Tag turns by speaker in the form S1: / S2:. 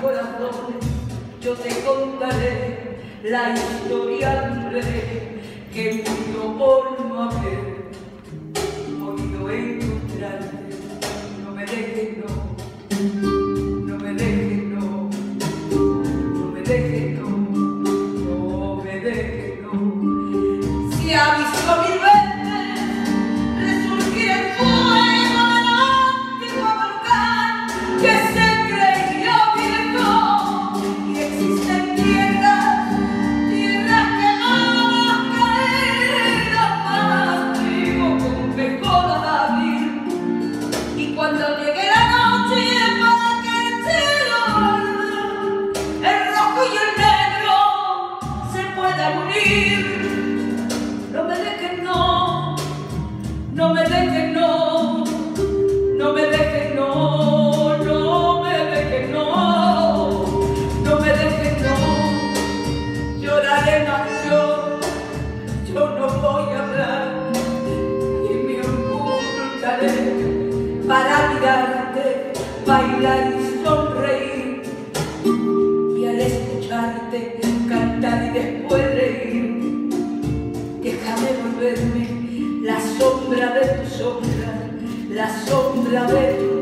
S1: corazón, yo te contaré la historia breve que murió por no haber podido encontrarte. No me dejes, no. Para mirarte, bailar y sonreír. Y al escucharte cantar y después reír, déjame volverme la sombra de tu sombra, la sombra de tu